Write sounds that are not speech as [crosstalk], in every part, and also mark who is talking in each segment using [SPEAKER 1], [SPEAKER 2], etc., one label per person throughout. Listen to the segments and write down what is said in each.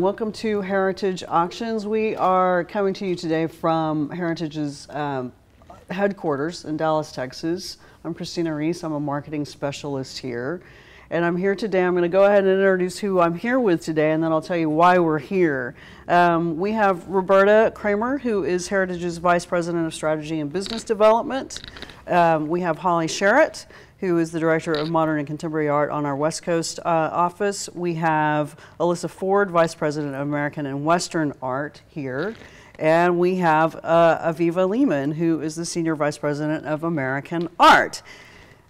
[SPEAKER 1] Welcome to Heritage Auctions. We are coming to you today from Heritage's um, headquarters in Dallas, Texas. I'm Christina Rees. I'm a marketing specialist here. And I'm here today. I'm going to go ahead and introduce who I'm here with today, and then I'll tell you why we're here. Um, we have Roberta Kramer, who is Heritage's Vice President of Strategy and Business Development. Um, we have Holly Sherratt, who is the Director of Modern and Contemporary Art on our West Coast uh, office. We have Alissa Ford, Vice President of American and Western Art here. And we have uh, Aviva Lehmann, who is the Senior Vice President of American Art.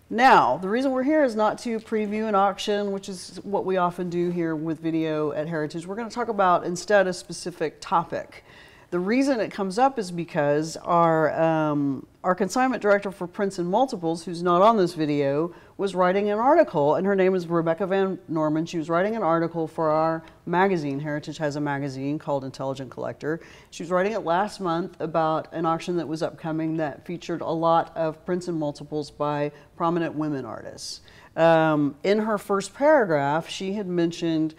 [SPEAKER 1] Now, the reason we're here is not to preview an auction, which is what we often do here with video at Heritage. We're going to talk about instead a specific topic. The reason it comes up is because our, um, our consignment director for prints and multiples, who's not on this video, was writing an article, and her name is Rebecca Van Norman. She was writing an article for our magazine. Heritage has a magazine called Intelligent Collector. She was writing it last month about an auction that was upcoming that featured a lot of prints and multiples by prominent women artists. Um, in her first paragraph, she had mentioned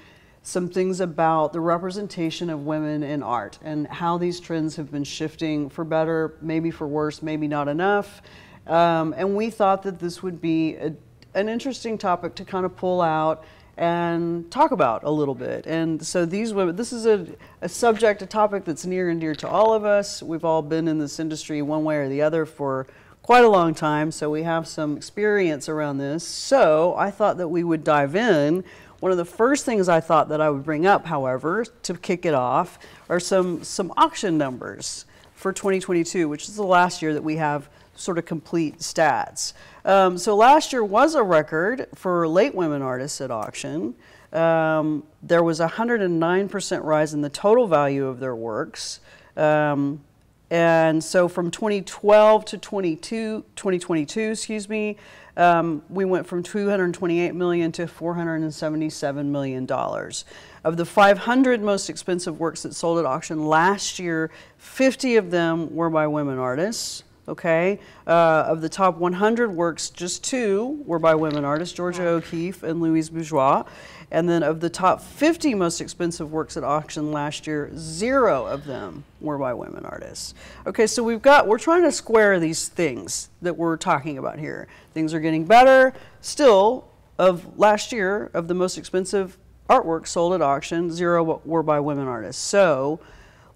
[SPEAKER 1] some things about the representation of women in art and how these trends have been shifting for better, maybe for worse, maybe not enough. Um, and we thought that this would be a, an interesting topic to kind of pull out and talk about a little bit. And so these women, this is a, a subject, a topic that's near and dear to all of us. We've all been in this industry one way or the other for quite a long time, so we have some experience around this. So I thought that we would dive in one of the first things I thought that I would bring up, however, to kick it off, are some, some auction numbers for 2022, which is the last year that we have sort of complete stats. Um, so last year was a record for late women artists at auction. Um, there was a 109% rise in the total value of their works. Um, and so from 2012 to 22, 2022, excuse me, um, we went from 228 million to 477 million dollars. Of the 500 most expensive works that sold at auction last year, 50 of them were by women artists. Okay, uh, of the top 100 works, just two were by women artists, Georgia O'Keeffe and Louise Bourgeois. And then of the top 50 most expensive works at auction last year, zero of them were by women artists. Okay, so we've got, we're trying to square these things that we're talking about here. Things are getting better. Still, of last year, of the most expensive artwork sold at auction, zero were by women artists. So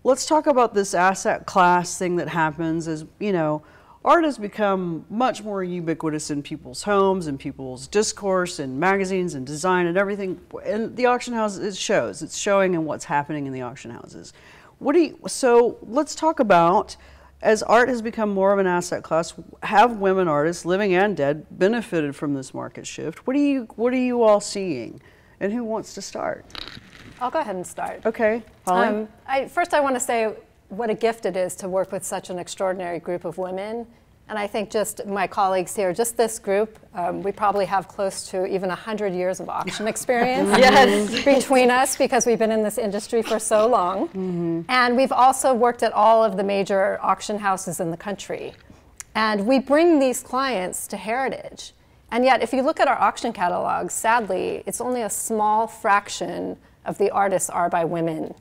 [SPEAKER 1] let's talk about this asset class thing that happens as, you know, art has become much more ubiquitous in people's homes and people's discourse and magazines and design and everything. And the auction house it shows. It's showing in what's happening in the auction houses. What do you, so let's talk about as art has become more of an asset class, have women artists, living and dead, benefited from this market shift? What are you What are you all seeing, and who wants to start?
[SPEAKER 2] I'll go ahead and start.
[SPEAKER 1] Okay. Um,
[SPEAKER 2] I, first, I want to say what a gift it is to work with such an extraordinary group of women. And I think just my colleagues here, just this group, um, we probably have close to even 100 years of auction [laughs] experience yes. between us because we've been in this industry for so long. Mm-hmm. And we've also worked at all of the major auction houses in the country. And we bring these clients to Heritage. And yet, if you look at our auction catalogs, sadly, it's only a small fraction of the artists are by women.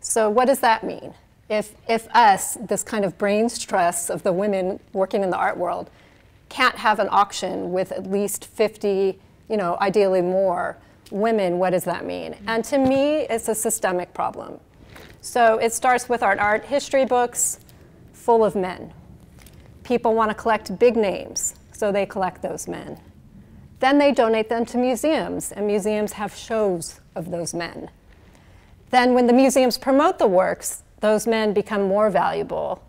[SPEAKER 2] So, what does that mean? if, if us, this kind of brains trust of the women working in the art world, can't have an auction with at least 50, you know, ideally more women, what does that mean? And to me, it's a systemic problem. So it starts with our art history books full of men. People want to collect big names, so they collect those men. Then they donate them to museums, and museums have shows of those men. Then, when the museums promote the works, those men become more valuable.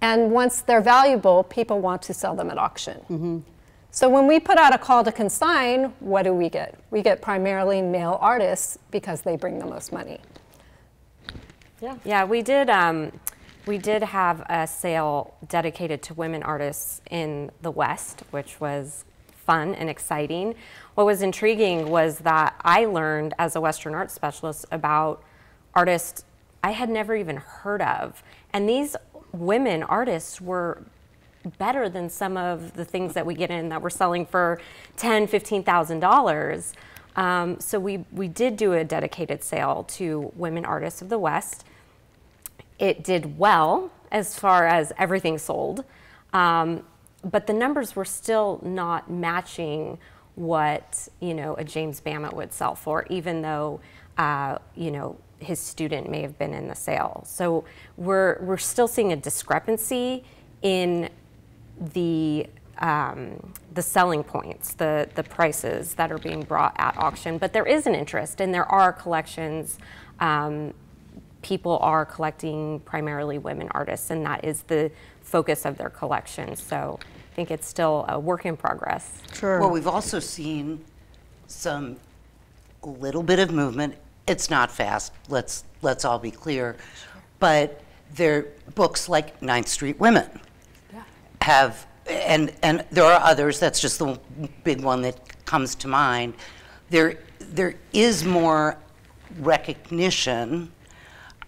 [SPEAKER 2] And once they're valuable, people want to sell them at auction. Mm-hmm. So when we put out a call to consign, what do we get? We get primarily male artists because they bring the most money.
[SPEAKER 3] Yeah, yeah, we did. Um, we did have a sale dedicated to women artists in the West, which was fun and exciting. What was intriguing was that I learned as a Western art specialist about artists I had never even heard of. And these women artists were better than some of the things that we get in that we're selling for ten, fifteen thousand dollars. Um, so we, we did do a dedicated sale to women artists of the West. It did well as far as everything sold, um, but the numbers were still not matching what you know a James Bammett would sell for, even though uh, you know his student may have been in the sale. So we're we're still seeing a discrepancy in the um, the selling points, the the prices that are being brought at auction. But there is an interest, and there are collections. Um, people are collecting primarily women artists, and that is the focus of their collection. So I think it's still a work in progress.
[SPEAKER 1] Sure.
[SPEAKER 4] Well, we've also seen some little bit of movement. It's not fast. Let's let's all be clear, but there books like Ninth Street Women yeah. have, and and there are others. That's just the big one that comes to mind. There there is more recognition.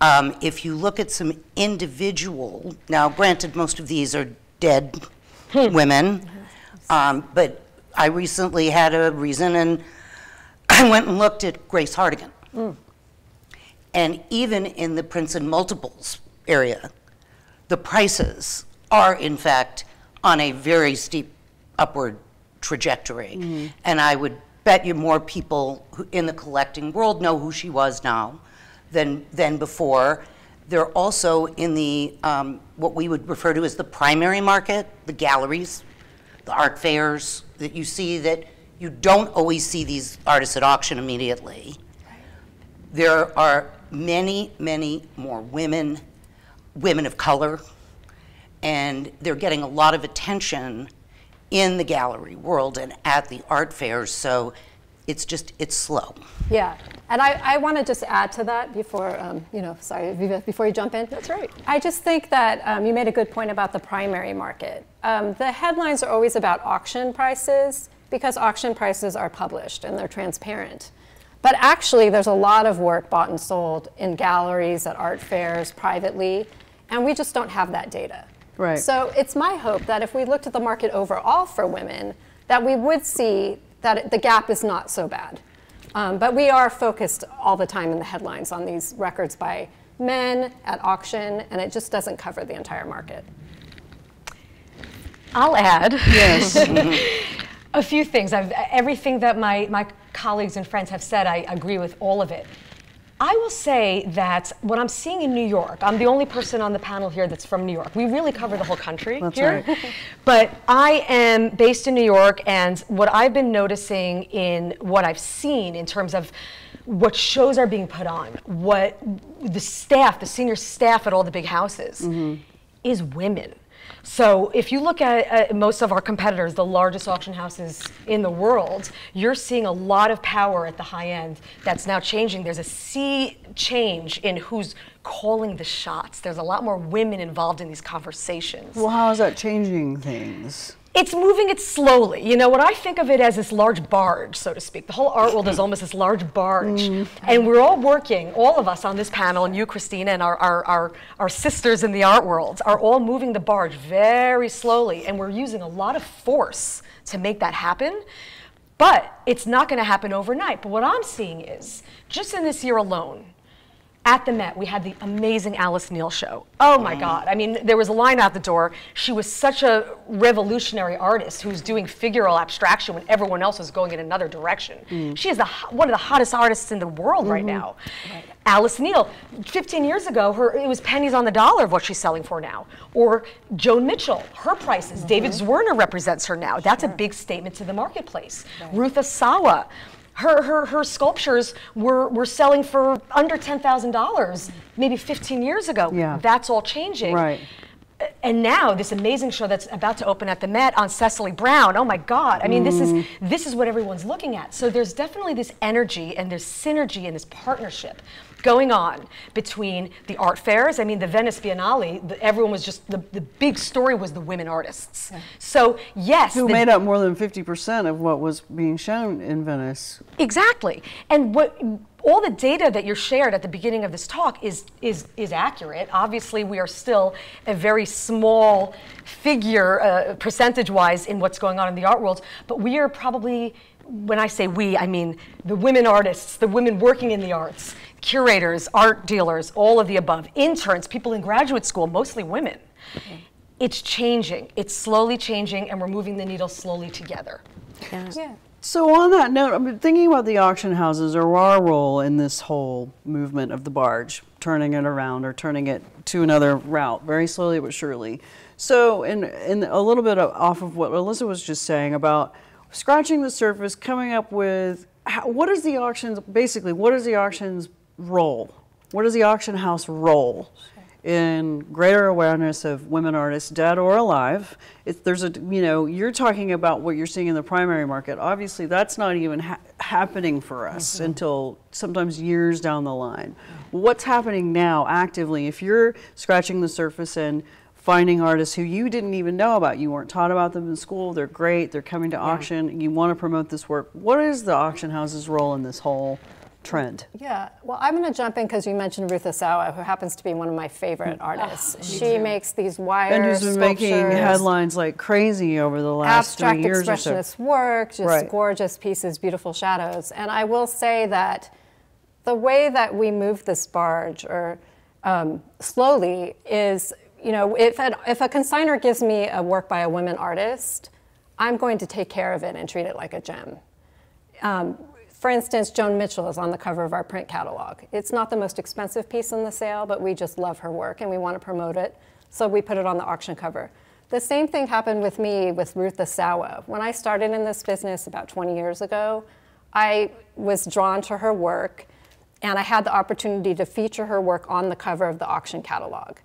[SPEAKER 4] Um, if you look at some individual, now granted, most of these are dead [laughs] women, um, but I recently had a reason and I went and looked at Grace Hartigan. And even in the prints and multiples area, the prices are in fact on a very steep upward trajectory. And I would bet you more people in the collecting world know who she was now than, than before. They're also in the, um, what we would refer to as the primary market, the galleries, the art fairs, that you see that you don't always see these artists at auction immediately. There are many, many more women, women of color, and they're getting a lot of attention in the gallery world and at the art fairs, so it's just, it's slow.
[SPEAKER 2] Yeah, and I, I want to just add to that before, um, you know, sorry, Viva, before you jump in. That's right. I just think that um, you made a good point about the primary market. Um, the headlines are always about auction prices because auction prices are published and they're transparent. But actually, there's a lot of work bought and sold in galleries, at art fairs, privately, and we just don't have that data.
[SPEAKER 1] Right.
[SPEAKER 2] So it's my hope that if we looked at the market overall for women, that we would see that it- the gap is not so bad. Um, but we are focused all the time in the headlines on these records by men at auction, and it just doesn't cover the entire market.
[SPEAKER 5] I'll add
[SPEAKER 1] Yes. [laughs]
[SPEAKER 5] a few things. I've, everything that my, my colleagues and friends have said, I agree with all of it. I will say that what I'm seeing in New York, I'm the only person on the panel here that's from New York. We really cover the whole country
[SPEAKER 1] That's
[SPEAKER 5] here.
[SPEAKER 1] right. [laughs]
[SPEAKER 5] but I am based in New York, and what I've been noticing in what I've seen in terms of what shows are being put on, what the staff, the senior staff at all the big houses, mm-hmm. is women. So if you look at uh, most of our competitors, the largest auction houses in the world, you're seeing a lot of power at the high end that's now changing. There's a sea change in who's calling the shots. There's a lot more women involved in these conversations.
[SPEAKER 1] well, how is that changing things?
[SPEAKER 5] It's moving it slowly. You know, what I think of it as this large barge, so to speak. The whole art world is [laughs] almost this large barge. Mm-hmm. And we're all working, all of us on this panel, and you, Christina, and our, our, our, our sisters in the art world, are all moving the barge very slowly. And we're using a lot of force to make that happen. But it's not going to happen overnight. But what I'm seeing is, just in this year alone, at the Met, we had the amazing Alice Neel show. Oh my mm. God. I mean, there was a line out the door. She was such a revolutionary artist who's doing figural abstraction when everyone else was going in another direction. Mm. She is the, one of the hottest artists in the world right mm-hmm. now. Alice Neel, 15 years ago, her, it was pennies on the dollar of what she's selling for now. Or Joan Mitchell, her prices. David mm-hmm. Zwirner represents her now. That's a big statement to the marketplace. Ruth Asawa, her, her, her sculptures were, were selling for under $10,000 maybe 15 years ago.
[SPEAKER 1] Yeah.
[SPEAKER 5] That's all changing.
[SPEAKER 1] Right.
[SPEAKER 5] And now this amazing show that's about to open at the Met on Cecily Brown. Oh my God! I mean, this is mm. this is what everyone's looking at. So there's definitely this energy and there's synergy and this partnership going on between the art fairs. I mean, the Venice Biennale. The, everyone was just the, the big story was the women artists. So yes,
[SPEAKER 1] Who
[SPEAKER 5] the-
[SPEAKER 1] made up more than 50% of what was being shown in Venice?
[SPEAKER 5] Exactly. And what all the data that you're shared at the beginning of this talk is is is accurate. Obviously, we are still a very small figure uh, percentage-wise in what's going on in the art world, but we are probably when I say we, I mean the women artists, the women working in the arts, curators, art dealers, all of the above, interns, people in graduate school, mostly women. It's changing. It's slowly changing, and we're moving the needle slowly together.
[SPEAKER 2] Yeah.
[SPEAKER 1] So on that note, I'm thinking about the auction houses or our role in this whole movement of the barge, turning it around or turning it to another route, very slowly but surely. So, in, in a little bit of, off of what Alissa was just saying about scratching the surface, coming up with how, what is the auction's basically what is the auction's role? What is the auction house role? in greater awareness of women artists, dead or alive. It, there's a, you know, you're talking about what you're seeing in the primary market. Obviously, that's not even ha- happening for us
[SPEAKER 5] Mm-hmm.
[SPEAKER 1] until sometimes years down the line. What's happening now actively? If you're scratching the surface and finding artists who you didn't even know about, you weren't taught about them in school, they're great, they're coming to auction, you want to promote this work. What is the auction house's role in this whole trend?
[SPEAKER 2] Yeah, well, I'm going to jump in because you mentioned Ruth Asawa, who happens to be one of my favorite artists. she makes these wire
[SPEAKER 1] And who's been making headlines like crazy over the last
[SPEAKER 2] abstract
[SPEAKER 1] three years or so.
[SPEAKER 2] expressionist work, just
[SPEAKER 1] Right.
[SPEAKER 2] gorgeous pieces, beautiful shadows. And I will say that the way that we move this barge, or um, slowly, is you know if a, if a consigner gives me a work by a women artist, I'm going to take care of it and treat it like a gem. Um, for instance, Joan Mitchell is on the cover of our print catalog. It's not the most expensive piece in the sale, but we just love her work and we want to promote it, so we put it on the auction cover. The same thing happened with me with Ruth Asawa. When I started in this business about 20 years ago, I was drawn to her work and I had the opportunity to feature her work on the cover of the auction catalog.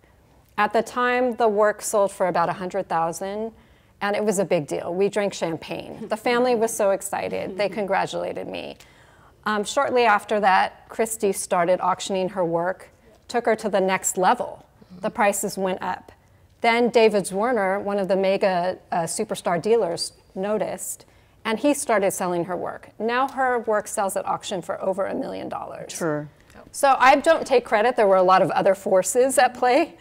[SPEAKER 2] At the time, the work sold for about 100,000 and it was a big deal. We drank champagne. The family was so excited. They congratulated me. Um, shortly after that, Christie started auctioning her work, took her to the next level. The prices went up. Then David Zwirner, one of the mega uh, superstar dealers, noticed, and he started selling her work. Now her work sells at auction for over a million dollars.
[SPEAKER 1] Sure.
[SPEAKER 2] So I don't take credit. There were a lot of other forces at play.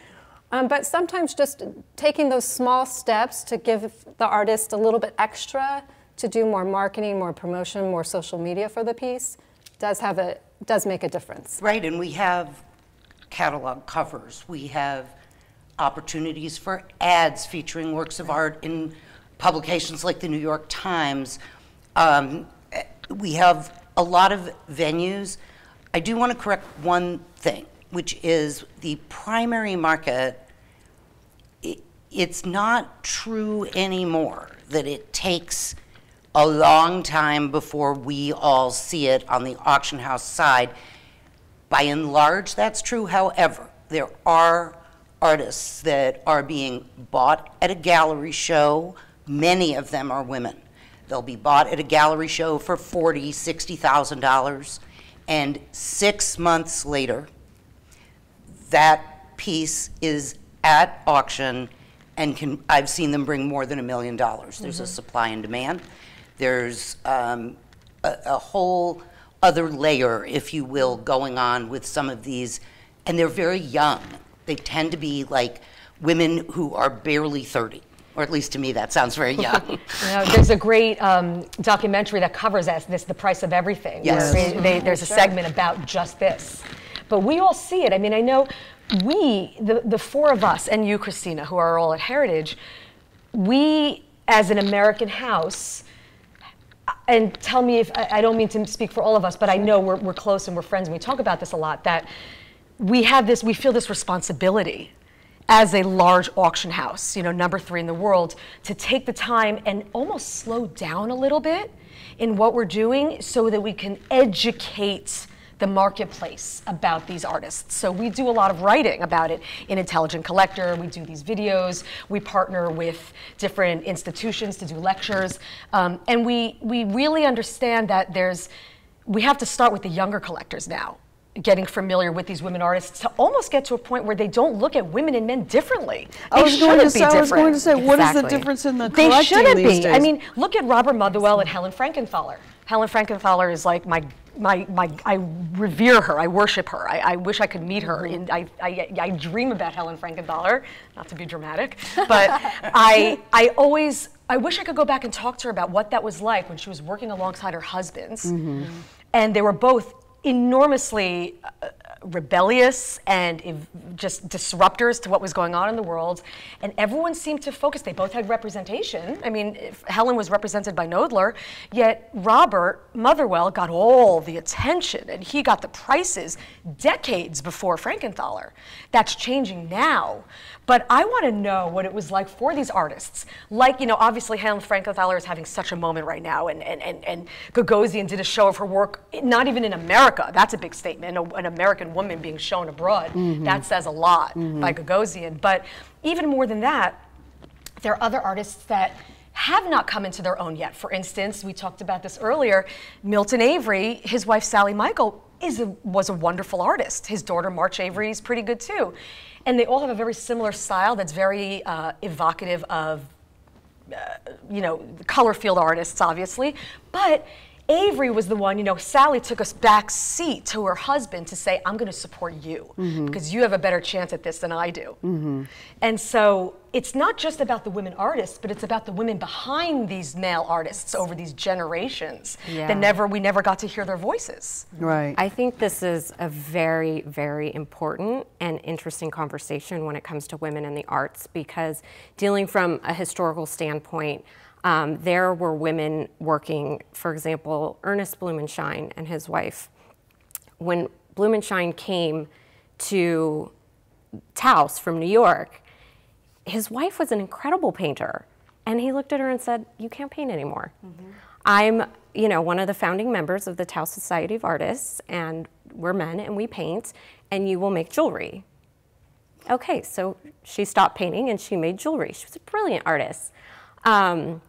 [SPEAKER 2] Um, but sometimes just taking those small steps to give the artist a little bit extra to do more marketing, more promotion, more social media for the piece does have a does make a difference.
[SPEAKER 4] Right, and we have catalog covers. We have opportunities for ads featuring works of art in publications like the New York Times. Um, we have a lot of venues. I do want to correct one thing, which is the primary market. i- It's not true anymore that it takes a long time before we all see it on the auction house side. By and large, that's true. However, there are artists that are being bought at a gallery show. Many of them are women. They'll be bought at a gallery show for forty, sixty thousand dollars, and six months later, that piece is at auction and can, I've seen them bring more than a million dollars. There's a supply and demand. There's um, a, a whole other layer, if you will, going on with some of these, and they're very young. They tend to be like women who are barely 30, or at least to me, that sounds very young. [laughs]
[SPEAKER 5] You know, there's a great um, documentary that covers that, this, The Price of Everything.
[SPEAKER 4] Yes.
[SPEAKER 5] they- they- there's a segment about just this. But we all see it. I mean, I know we, the, the four of us, and you, Christina, who are all at Heritage, we, as an American house, and tell me if I I don't mean to speak for all of us, but I know we're, we're close and we're friends and we talk about this a lot. That we have this, we feel this responsibility as a large auction house, you know, number three in the world, to take the time and almost slow down a little bit in what we're doing so that we can educate the marketplace about these artists. So we do a lot of writing about it in Intelligent Collector. We do these videos. We partner with different institutions to do lectures, um, and we we really understand that there's we have to start with the younger collectors now getting familiar with these women artists to almost get to a point where they don't look at women and men differently.
[SPEAKER 1] I
[SPEAKER 5] They
[SPEAKER 1] was going to
[SPEAKER 5] shouldn't be
[SPEAKER 1] say, I was going to say, what is the difference in the collecting
[SPEAKER 5] They
[SPEAKER 1] shouldn't
[SPEAKER 5] be.
[SPEAKER 1] days?
[SPEAKER 5] I mean, look at Robert Motherwell and Helen Frankenthaler. Helen Frankenthaler is like my my, my, I revere her. I worship her. I, I wish I could meet her. And I, I, I dream about Helen Frankenthaler, not to be dramatic, [laughs] but I, I always, I wish I could go back and talk to her about what that was like when she was working alongside her husbands. And they were both enormously uh, rebellious and just disruptors to what was going on in the world. And everyone seemed to focus. They both had representation. I mean, Helen was represented by Knoedler, yet Robert Motherwell got all the attention and he got the prices decades before Frankenthaler. That's changing now. But I want to know what it was like for these artists. Like, you know, obviously Helen Frankenthaler is having such a moment right now, and, and, and, and Gagosian did a show of her work, not even in America. That's a big statement. A- An American woman being shown abroad. Mm-hmm. That says a lot mm-hmm. by Gagosian. But even more than that, there are other artists that have not come into their own yet. For instance, we talked about this earlier. Milton Avery, his wife Sally Michel, is a, was a wonderful artist. His daughter March Avery is pretty good too, and they all have a very similar style that's very uh, evocative of you know, color field artists, obviously. But Avery was the one, you know, Sally took a back seat to her husband to say, I'm going to support you mm-hmm. because you have a better chance at this than I do. Mm-hmm. And so it's not just about the women artists, but it's about the women behind these male artists over these generations
[SPEAKER 3] Yeah.
[SPEAKER 5] that never, we never got to hear their voices.
[SPEAKER 1] Right.
[SPEAKER 3] I think this is a very, very important and interesting conversation when it comes to women in the arts because dealing from a historical standpoint, um, there were women working, for example, Ernest Blumenschein and his wife. When Blumenschein came to Taos from New York, his wife was an incredible painter. And he looked at her and said, You can't paint anymore. I'm, you know, one of the founding members of the Taos Society of Artists, and we're men and we paint, and you will make jewelry. Okay, so she stopped painting and she made jewelry. She was a brilliant artist. Um,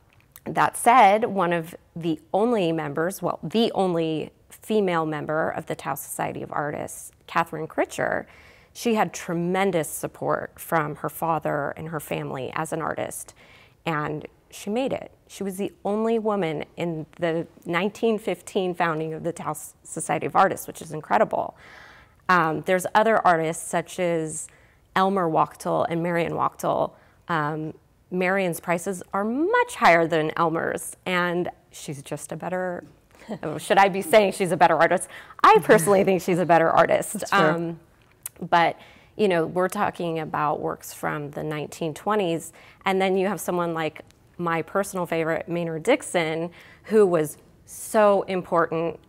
[SPEAKER 3] that said, one of the only members, well, the only female member of the Taos Society of Artists, Catherine Critcher, she had tremendous support from her father and her family as an artist, and she made it. She was the only woman in the 1915 founding of the Taos Society of Artists, which is incredible. Um, there's other artists such as Elmer Wachtel and Marion Wachtel. Um, Marion's prices are much higher than Elmer's, and she's just a better. [laughs] should I be saying she's a better artist? I personally think she's a better artist. Um, but you know, we're talking about works from the 1920s, and then you have someone like my personal favorite, Maynard Dixon, who was so important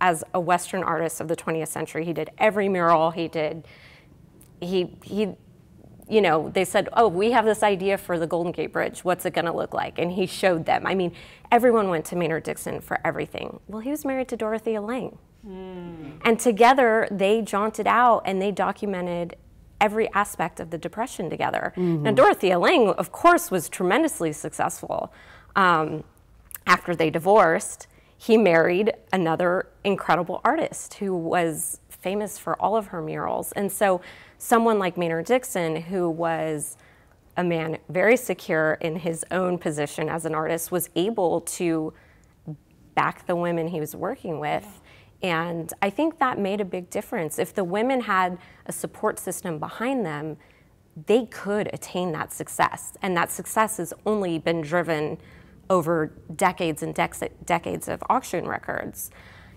[SPEAKER 3] as a Western artist of the 20th century. He did every mural. He did. He he. You know, they said, "Oh, we have this idea for the Golden Gate Bridge. What's it going to look like?" And he showed them. I mean, everyone went to Maynard Dixon for everything. Well, he was married to Dorothea Lange. And together they jaunted out and they documented every aspect of the Depression together. Now, Dorothea Lange, of course, was tremendously successful. Um, after they divorced, he married another incredible artist who was famous for all of her murals. And so, someone like Maynard Dixon, who was a man very secure in his own position as an artist, was able to back the women he was working with. And I think that made a big difference. If the women had a support system behind them, they could attain that success. And that success has only been driven over decades and decades of auction records.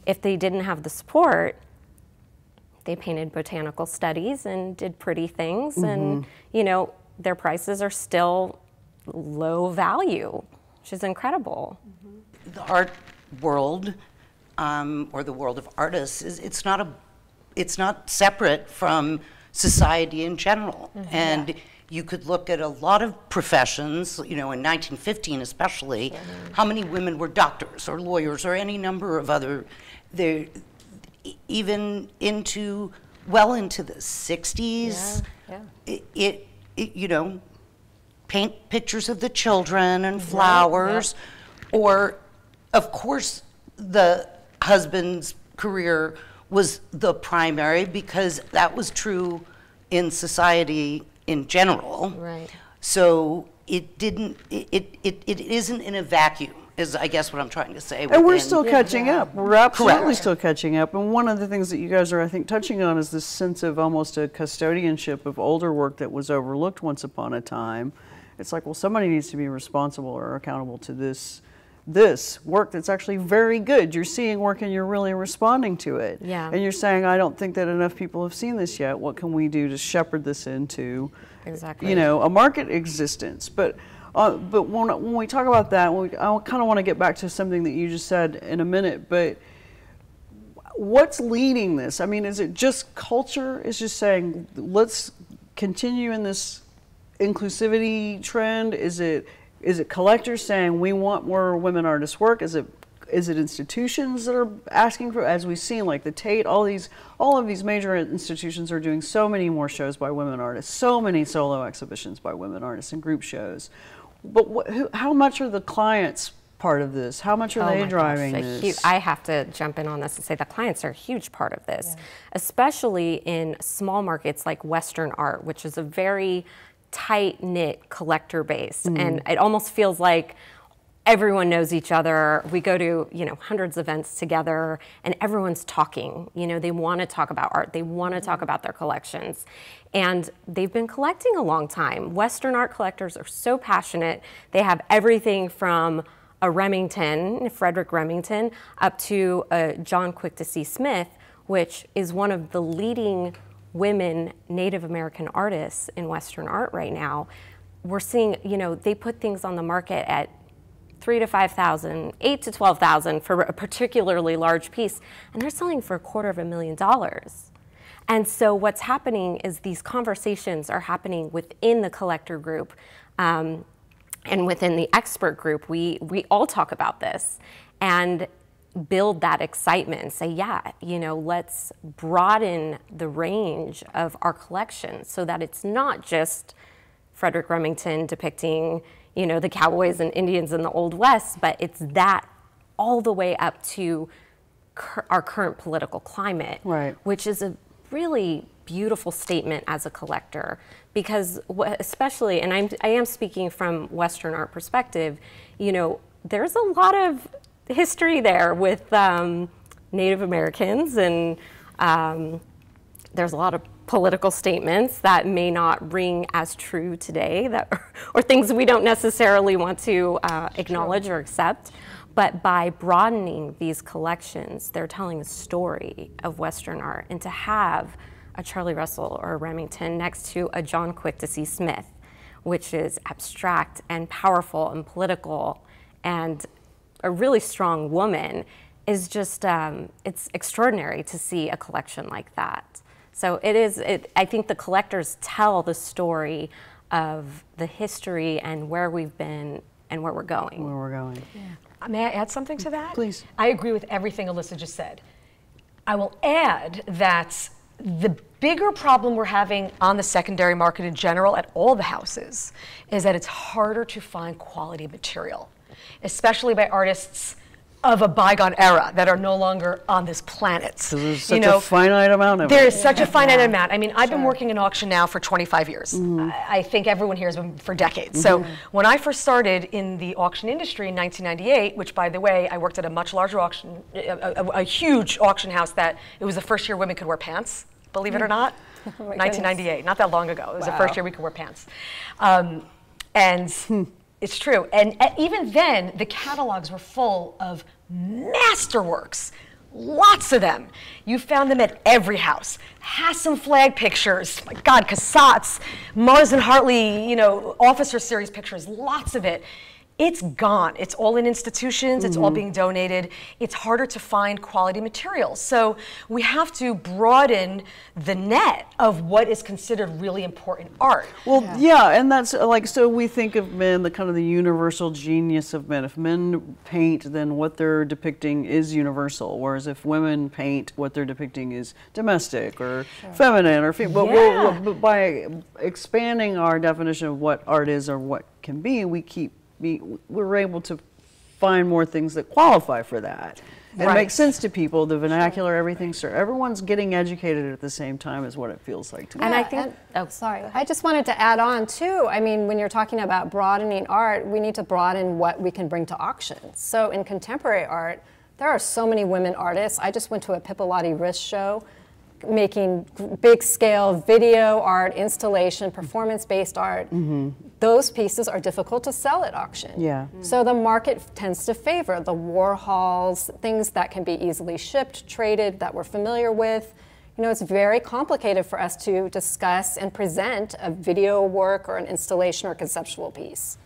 [SPEAKER 3] If they didn't have the support, they painted botanical studies and did pretty things. And mm-hmm. you know their prices are still low value which is incredible. Mm-hmm.
[SPEAKER 4] The art world um, or the world of artists is it's not a it's not separate from society in general. Mm-hmm. And you could look at a lot of professions you know in 1915 especially how many women were doctors or lawyers or any number of other there even into well into the 60s
[SPEAKER 2] Yeah,
[SPEAKER 4] it, it, it you know paint pictures of the children and mm-hmm. flowers. Or of course the husband's career was the primary because that was true in society in general.
[SPEAKER 2] Right.
[SPEAKER 4] so it didn't it, it, it, it isn't in a vacuum is I guess what I'm trying to say.
[SPEAKER 1] And we're
[SPEAKER 4] within-
[SPEAKER 1] still catching up. We're absolutely
[SPEAKER 4] Correct.
[SPEAKER 1] still catching up. And one of the things that you guys are, I think, touching on is this sense of almost a custodianship of older work that was overlooked once upon a time. It's like, well, somebody needs to be responsible or accountable to this this work that's actually very good. You're seeing work and you're really responding to it.
[SPEAKER 3] Yeah.
[SPEAKER 1] And you're saying, I don't think that enough people have seen this yet. What can we do to shepherd this into
[SPEAKER 3] Exactly.
[SPEAKER 1] you know, a market existence. But uh, but when, when we talk about that, we, I kind of want to get back to something that you just said in a minute. But what's leading this? I mean, is it just culture? Is just saying let's continue in this inclusivity trend? Is it is it collectors saying we want more women artists work? Is it is it institutions that are asking for as we've seen like the Tate all these all of these major institutions are doing so many more shows by women artists so many solo exhibitions by women artists and group shows but wh- who, how much are the clients part of this? How much are
[SPEAKER 3] Oh
[SPEAKER 1] they
[SPEAKER 3] my gosh,
[SPEAKER 1] driving
[SPEAKER 3] a
[SPEAKER 1] this?
[SPEAKER 3] hu- I have to jump in on this and say the clients are a huge part of this, especially in small markets like Western art, which is a very tight knit collector base,
[SPEAKER 1] Mm.
[SPEAKER 3] and it almost feels like everyone knows each other. We go to you know hundreds of events together, and everyone's talking. You know, they want to talk about art. They want to talk mm-hmm. about their collections, and they've been collecting a long time. Western art collectors are so passionate. They have everything from a Remington, Frederick Remington, up to a Jaune Quick to See Smith, which is one of the leading women Native American artists in Western art right now. We're seeing, you know, they put things on the market at three to five thousand, eight to twelve thousand for a particularly large piece, and they're selling for a quarter of a million dollars. And so what's happening is these conversations are happening within the collector group. Um, and within the expert group, we, we all talk about this and build that excitement and say, yeah, you know, let's broaden the range of our collection so that it's not just Frederick Remington depicting, you know, the cowboys and Indians in the Old West, but it's that all the way up to cur- our current political climate,
[SPEAKER 1] Right.
[SPEAKER 3] which is a really beautiful statement as a collector because especially and I'm, I am speaking from western art perspective you know there's a lot of history there with um, native americans and um, there's a lot of political statements that may not ring as true today that [laughs] or things we don't necessarily want to uh, acknowledge or accept. But by broadening these collections they're telling a story of western art. And to have a charlie russell or a remington next to a jaune quick to see smith which is abstract and powerful and political and a really strong woman is just um, it's extraordinary to see a collection like that so it is it, i think the collectors tell the story of the history and where we've been and where we're going
[SPEAKER 1] where we're going
[SPEAKER 5] May I add something to that?
[SPEAKER 1] Please.
[SPEAKER 5] I agree with everything Alissa just said. I will add that the bigger problem we're having on the secondary market in general at all the houses is that it's harder to find quality material, especially by artists of a bygone era that are no longer on this planet.
[SPEAKER 1] Because there's such a finite amount of
[SPEAKER 5] There
[SPEAKER 1] it.
[SPEAKER 5] is such a finite amount. I mean, I've been working in auction now for 25 years. I, I think everyone here has been for decades. So when I first started in the auction industry in 1998, which by the way, I worked at a much larger auction, a, a, a huge auction house that it was the first year women could wear pants, believe it or mm. not. [laughs] 1998, not that long ago. It was the first year we could wear pants. Um, and it's true. And even then, the catalogs were full of masterworks. Lots of them. You found them at every house. Hassam flag pictures, my God, Cassatt's, Marsden Hartley, you know, officer series pictures, lots of it. It's gone. It's all in institutions, it's all being donated. It's harder to find quality materials. So we have to broaden the net of what is considered really important art.
[SPEAKER 1] Well, yeah. and that's uh, like so we think of men, the kind of the universal genius of men. If men paint, then what they're depicting is universal. Whereas if women paint, what they're depicting is domestic or feminine or fe- but, we'll-
[SPEAKER 5] Yeah.
[SPEAKER 1] we'll- but by expanding our definition of what art is or what can be, we keep be, we're able to find more things that qualify for that. It
[SPEAKER 5] Right.
[SPEAKER 1] makes sense to people, the vernacular, everything. So everyone's getting educated at the same time, is what it feels like to me.
[SPEAKER 3] And I
[SPEAKER 2] Yeah,
[SPEAKER 3] think-
[SPEAKER 2] and-
[SPEAKER 3] oh,
[SPEAKER 2] sorry. I just wanted to add on too. I mean, when you're talking about broadening art, we need to broaden what we can bring to auctions. So in contemporary art, there are so many women artists. I just went to a Pipilotti Rist show making big scale video art, installation, performance based art. Mm-hmm. Those pieces are difficult to sell at auction.
[SPEAKER 1] Yeah.
[SPEAKER 2] So the market tends to favor the Warhols, things that can be easily shipped, traded, that we're familiar with. You know, it's very complicated for us to discuss and present a video work or an installation or conceptual piece.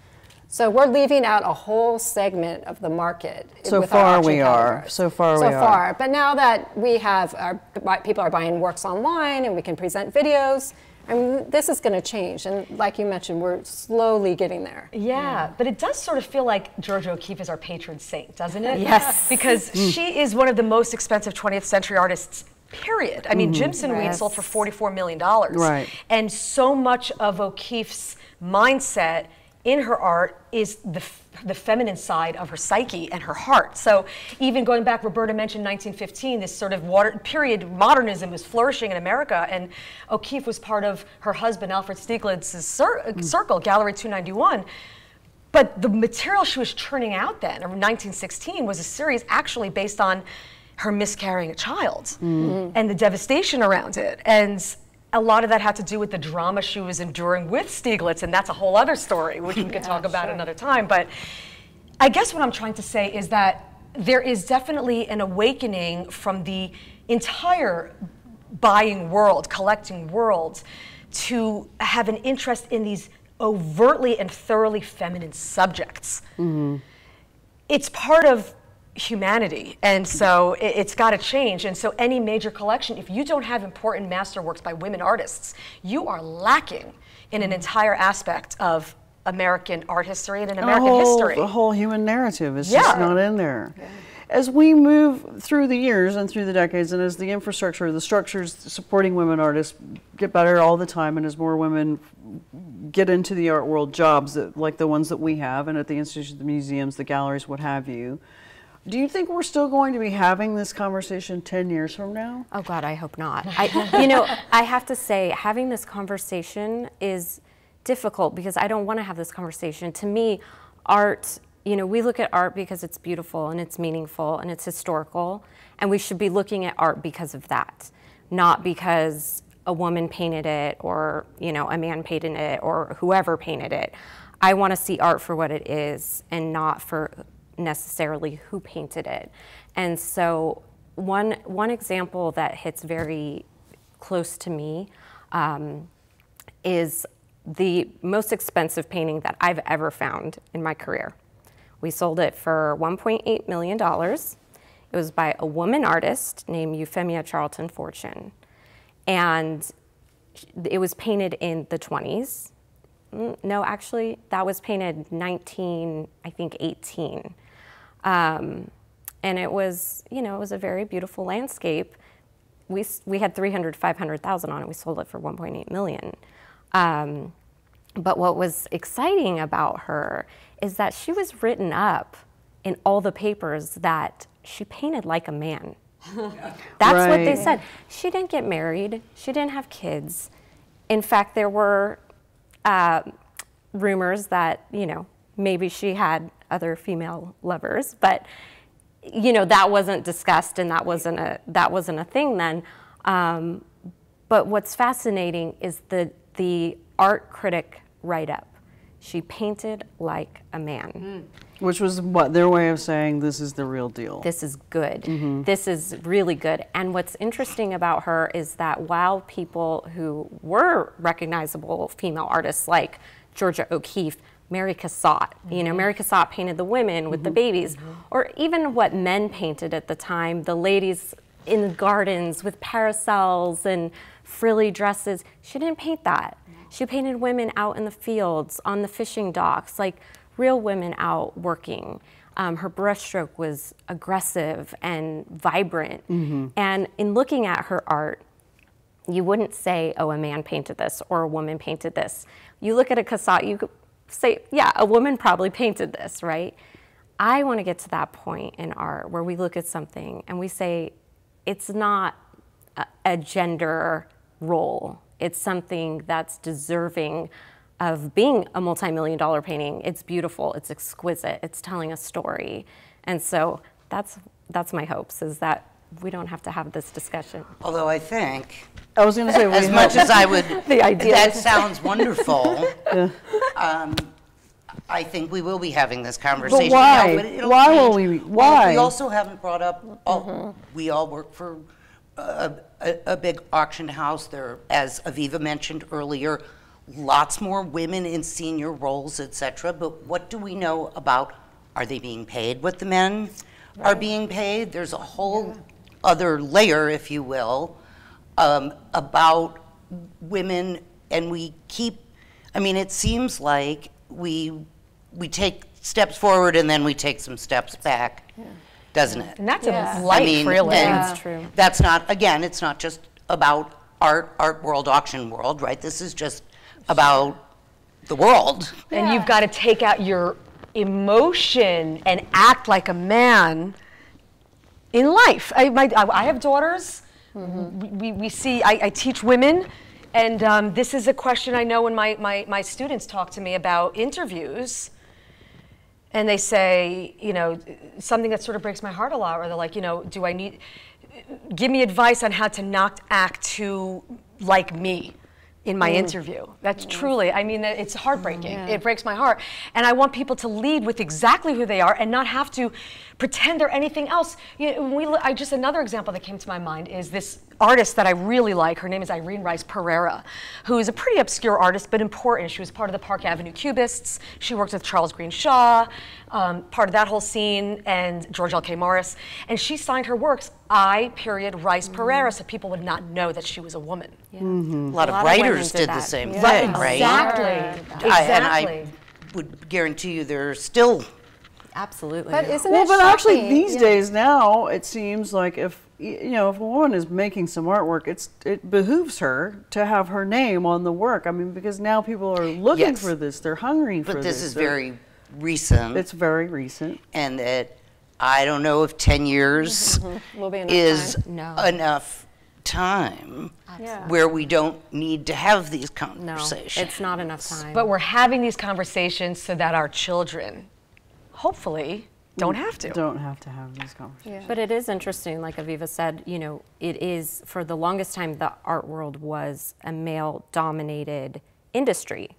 [SPEAKER 2] So we're leaving out a whole segment of the market.
[SPEAKER 1] So
[SPEAKER 2] with
[SPEAKER 1] far
[SPEAKER 2] auction
[SPEAKER 1] we are. So far
[SPEAKER 2] so
[SPEAKER 1] we are.
[SPEAKER 2] So far. But now that we have our people are buying works online and we can present videos, I mean, this is going to change. And like you mentioned, we're slowly getting there.
[SPEAKER 5] Yeah, but it does sort of feel like Georgia O'Keeffe is our patron saint, doesn't it?
[SPEAKER 3] Yes. [laughs]
[SPEAKER 5] Because mm. she is one of the most expensive 20th century artists. Period. I mean, mm-hmm. Jimson Weed sold for $44 million.
[SPEAKER 1] Right.
[SPEAKER 5] And so much of O'Keeffe's mindset in her art is the, f- the feminine side of her psyche and her heart. So even going back, Roberta mentioned 1915, this sort of water, period modernism was flourishing in America, and O'Keeffe was part of her husband Alfred Stieglitz's cir- mm. circle, Gallery 291. But the material she was churning out then, in 1916, was a series actually based on her miscarrying a child mm. and the devastation around it. And a lot of that had to do with the drama she was enduring with Stieglitz, and that's a whole other story, which we could [laughs] talk about another time. But I guess what I'm trying to say is that there is definitely an awakening from the entire buying world, collecting world, to have an interest in these overtly and thoroughly feminine subjects. Mm-hmm. It's part of humanity, and so it, it's got to change. And so, any major collection, if you don't have important masterworks by women artists, you are lacking in an entire aspect of American art history and in American
[SPEAKER 1] whole,
[SPEAKER 5] history.
[SPEAKER 1] The whole human narrative is
[SPEAKER 5] Yeah.
[SPEAKER 1] just not in there. As we move through the years and through the decades, and as the infrastructure, the structures supporting women artists get better all the time, and as more women get into the art world jobs that, like the ones that we have, and at the institutions, the museums, the galleries, what have you, do you think we're still going to be having this conversation 10 years from now?
[SPEAKER 3] Oh God, I hope not. I, you know, I have to say, having this conversation is difficult because I don't want to have this conversation. To me, art, you know, we look at art because it's beautiful and it's meaningful and it's historical, and we should be looking at art because of that, not because a woman painted it or, you know, a man painted it or whoever painted it. I want to see art for what it is and not for necessarily who painted it. And so one one example that hits very close to me um, is the most expensive painting that I've ever found in my career. We sold it for 1.8 million dollars. It was by a woman artist named Euphemia Charlton Fortune, and it was painted in the 20s. Mm, No, actually, that was painted 19, I think 18. Um, and it was, you know, it was a very beautiful landscape. We, we had 300, 500,000 on it. We sold it for 1.8 million. Um, but what was exciting about her is that she was written up in all the papers that she painted like a man. [laughs] That's what they said. She didn't get married. She didn't have kids. In fact, there were uh, rumors that you know maybe she had other female lovers, but you know that wasn't discussed and that wasn't a that wasn't a thing then. Um, but what's fascinating is the the art critic write up. She painted like a man.
[SPEAKER 1] Which was what their way of saying this is the real deal.
[SPEAKER 3] This is good. This is really good. And what's interesting about her is that while people who were recognizable female artists like Georgia O'Keeffe, Mary Cassatt, you know, Mary Cassatt painted the women with the mm-hmm. babies, mm-hmm. or even what men painted at the time, the ladies in the gardens with parasols and frilly dresses. She didn't paint that. She painted women out in the fields, on the fishing docks, like real women out working. Um, her brushstroke was aggressive and vibrant. Mm-hmm. And in looking at her art, you wouldn't say, oh, a man painted this or a woman painted this. You look at a Cassatt, you say, yeah, a woman probably painted this, right? I want to get to that point in art where we look at something and we say, it's not a, a gender role. It's something that's deserving of being a multi-million dollar painting. It's beautiful, it's exquisite, it's telling a story. And so that's that's my hopes is that we don't have to have this discussion.
[SPEAKER 4] Although I think,
[SPEAKER 1] I was going to say,
[SPEAKER 4] as much as I would, [laughs]
[SPEAKER 2] The idea
[SPEAKER 4] that
[SPEAKER 2] is-
[SPEAKER 4] sounds wonderful. [laughs] um, I think we will be having this conversation.
[SPEAKER 1] why?
[SPEAKER 4] now, but it'll
[SPEAKER 1] Why will we- why?
[SPEAKER 4] We also haven't brought up, all- we all work for a, a, a big auction house. There, as Aviva mentioned earlier, lots more women in senior roles, etc. But what do we know about, are they being paid what the men are being paid? There's a whole other layer, if you will, um, about women, and we keep, I mean, it seems like we, we take steps forward and then we take some steps back, doesn't it?
[SPEAKER 5] And that's
[SPEAKER 2] Yeah.
[SPEAKER 5] a life,
[SPEAKER 4] I mean,
[SPEAKER 5] really.
[SPEAKER 4] and
[SPEAKER 3] That's true.
[SPEAKER 4] That's not, again, it's not just about art, art world, auction world, right? This is just about the world.
[SPEAKER 5] And you've got to take out your emotion and act like a man in life. I, my, I I have daughters. We, we, we see, I, I teach women, and um, this is a question I know when my, my, my students talk to me about interviews. And they say, you know, something that sort of breaks my heart a lot, where they're like, you know, do I need, give me advice on how to not act too like me in my mm. interview. That's truly, I mean, it's heartbreaking. It breaks my heart. And I want people to lead with exactly who they are and not have to pretend they're anything else. You know, we, I just another example that came to my mind is this artist that I really like. Her name is Irene Rice Pereira, who is a pretty obscure artist but important. She was part of the Park Avenue Cubists. She worked with Charles Green Shaw, um, part of that whole scene, and George L.K. Morris. And she signed her works I period Rice Pereira, so people would not know that she was a woman.
[SPEAKER 4] A lot of
[SPEAKER 3] lot of women
[SPEAKER 4] writers
[SPEAKER 3] did
[SPEAKER 4] did the same
[SPEAKER 3] Yeah.
[SPEAKER 4] thing, right?
[SPEAKER 5] Exactly.
[SPEAKER 4] I- And I would guarantee you there are still
[SPEAKER 3] Absolutely.
[SPEAKER 2] But isn't
[SPEAKER 1] Well,
[SPEAKER 2] it
[SPEAKER 1] but actually, these
[SPEAKER 2] Yeah.
[SPEAKER 1] days now, it seems like if y- you know if a woman is making some artwork, it's it behooves her to have her name on the work. I mean, because now people are looking
[SPEAKER 4] Yes.
[SPEAKER 1] for this; they're hungry for this.
[SPEAKER 4] But
[SPEAKER 1] this.
[SPEAKER 4] this is
[SPEAKER 1] They're-
[SPEAKER 4] very recent.
[SPEAKER 1] It's very recent.
[SPEAKER 4] and that I don't know if 10 years [laughs]
[SPEAKER 2] Will be enough
[SPEAKER 4] is
[SPEAKER 3] time. No.
[SPEAKER 4] enough time
[SPEAKER 2] Yeah.
[SPEAKER 4] where we don't need to have these conversations.
[SPEAKER 3] no,
[SPEAKER 4] conversations.
[SPEAKER 3] it's not enough time.
[SPEAKER 5] But we're having these conversations so that our children, hopefully, don't mm. have to.
[SPEAKER 1] Don't have to have these conversations.
[SPEAKER 3] But it is interesting, like Aviva said, you know, it is, for the longest time, the art world was a male dominated industry.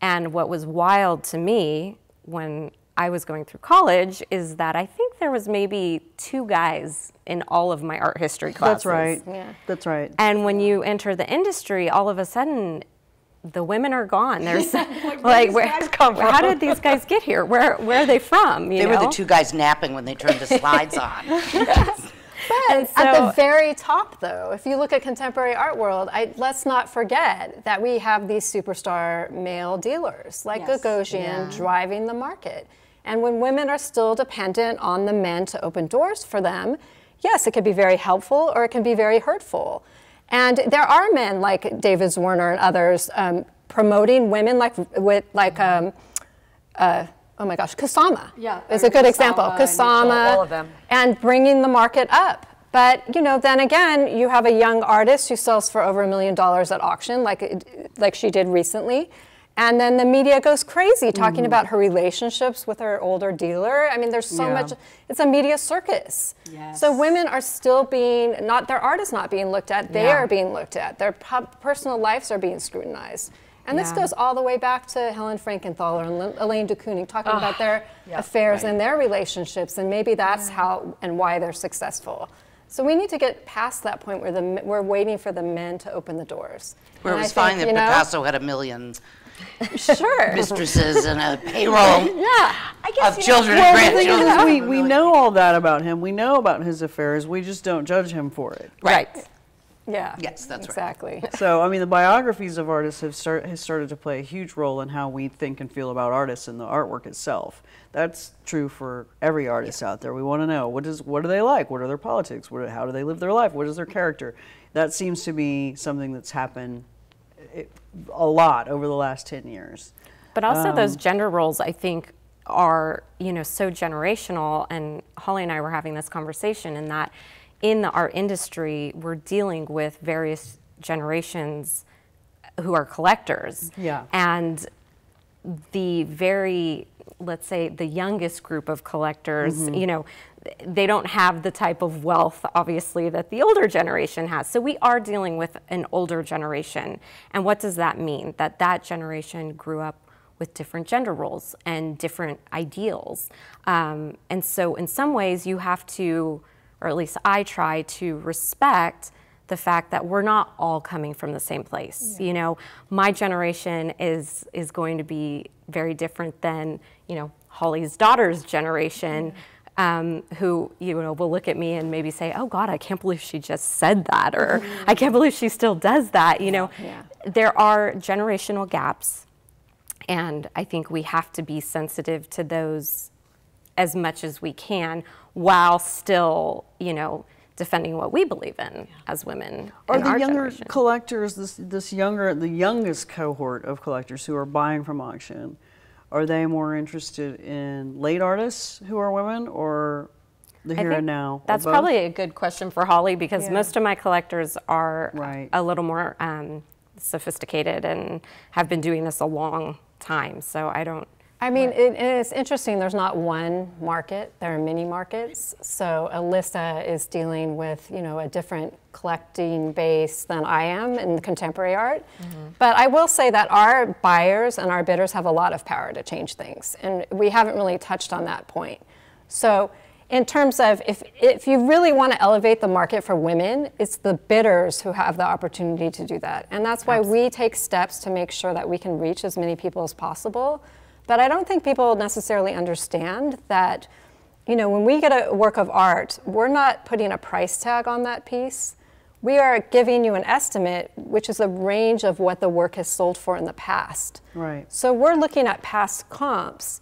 [SPEAKER 3] And what was wild to me when I was going through college is that I think there was maybe two guys in all of my art history classes.
[SPEAKER 1] That's right.
[SPEAKER 2] Yeah.
[SPEAKER 1] That's right.
[SPEAKER 3] And when you enter the industry, all of a sudden, the women are gone. [laughs] There's [laughs] like, where, how did these guys get here? Where where are they from? You
[SPEAKER 4] they were the two guys napping when they turned the slides on. [laughs]
[SPEAKER 3] And
[SPEAKER 2] At the very top, though, if you look at contemporary art world, I, let's not forget that we have these superstar male dealers like
[SPEAKER 3] Yes.
[SPEAKER 2] Gagosian driving the market. And when women are still dependent on the men to open doors for them, yes, it can be very helpful or it can be very hurtful. And there are men like David Zwirner and others um, promoting women like with like um, uh, oh my gosh, Kusama
[SPEAKER 5] Yeah,
[SPEAKER 2] is a good
[SPEAKER 5] Kusama
[SPEAKER 2] example.
[SPEAKER 5] and Kusama, them.
[SPEAKER 2] and bringing the market up. But you know, then again, you have a young artist who sells for over a million dollars at auction, like like she did recently, and then the media goes crazy talking
[SPEAKER 1] Mm-hmm.
[SPEAKER 2] about her relationships with her older dealer. I mean, there's so
[SPEAKER 1] Yeah.
[SPEAKER 2] much. It's a media circus.
[SPEAKER 5] Yes.
[SPEAKER 2] So women are still being not their art is not being looked at. They
[SPEAKER 5] Yeah.
[SPEAKER 2] are being looked at. Their personal lives are being scrutinized. And this goes all the way back to Helen Frankenthaler and Lin- Elaine de Kooning talking about their
[SPEAKER 5] yeah.
[SPEAKER 2] affairs and their relationships, and maybe that's how and why they're successful. So we need to get past that point where the we're waiting for the men to open the doors.
[SPEAKER 4] Where it
[SPEAKER 2] And I
[SPEAKER 4] was fine that
[SPEAKER 2] you know,
[SPEAKER 4] Picasso had a million
[SPEAKER 2] Sure.
[SPEAKER 4] mistresses and a payroll [laughs]
[SPEAKER 2] yeah.
[SPEAKER 4] of children
[SPEAKER 1] Well,
[SPEAKER 4] and
[SPEAKER 1] the thing
[SPEAKER 4] grandchildren.
[SPEAKER 1] is, we, we know all that about him. We know about his affairs. We just don't judge him for it.
[SPEAKER 4] Right.
[SPEAKER 2] Yeah.
[SPEAKER 4] Yes, that's right.
[SPEAKER 2] exactly.
[SPEAKER 1] So, I mean, the biographies of artists have, start, has started to play a huge role in how we think and feel about artists and the artwork itself. That's true for every artist out there. We want to know what is what do they like? What are their politics? What, how do they live their life? What is their character? That seems to be something that's happened eh, a lot over the last ten years.
[SPEAKER 3] But also
[SPEAKER 1] Um,
[SPEAKER 3] those gender roles, I think, are you know so generational and holly and i were having this conversation in that in the art industry we're dealing with various generations who are collectors
[SPEAKER 1] Yeah.
[SPEAKER 3] and the very let's say the youngest group of collectors you know they don't have the type of wealth obviously that the older generation has. So we are dealing with an older generation. And what does that mean? That that generation grew up with different gender roles and different ideals. Um, and so in some ways you have to or at least i try to respect the fact that we're not all coming from the same place. You know, my generation is is going to be very different than you know Holly's daughter's generation. Um, who you know will look at me and maybe say, "Oh God, I can't believe she just said that," or "I can't believe she still does that." You know, there are generational gaps, and I think we have to be sensitive to those as much as we can, while still, you know, defending what we believe in as women.
[SPEAKER 1] Are
[SPEAKER 3] in
[SPEAKER 1] the
[SPEAKER 3] our
[SPEAKER 1] younger
[SPEAKER 3] generation.
[SPEAKER 1] collectors, this this younger, the youngest cohort of collectors who are buying from auction, are they more interested in late artists who are women or the
[SPEAKER 3] I
[SPEAKER 1] here
[SPEAKER 3] think
[SPEAKER 1] and now?
[SPEAKER 3] That's probably a good question for Holly because most of my collectors are
[SPEAKER 1] Right.
[SPEAKER 3] a little more um, sophisticated and have been doing this a long time. So I don't.
[SPEAKER 2] I mean, it, it's interesting. There's not one market. There are many markets. So Alissa is dealing with, you know, a different collecting base than I am in contemporary art. Mm-hmm. But I will say that our buyers and our bidders have a lot of power to change things, and we haven't really touched on that point. So. In terms of if, if you really want to elevate the market for women, it's the bidders who have the opportunity to do that. And that's why we take steps to make sure that we can reach as many people as possible. But I don't think people necessarily understand that, you know, when we get a work of art, we're not putting a price tag on that piece. We are giving you an estimate, which is a range of what the work has sold for in the past.
[SPEAKER 1] Right.
[SPEAKER 2] So we're looking at past comps.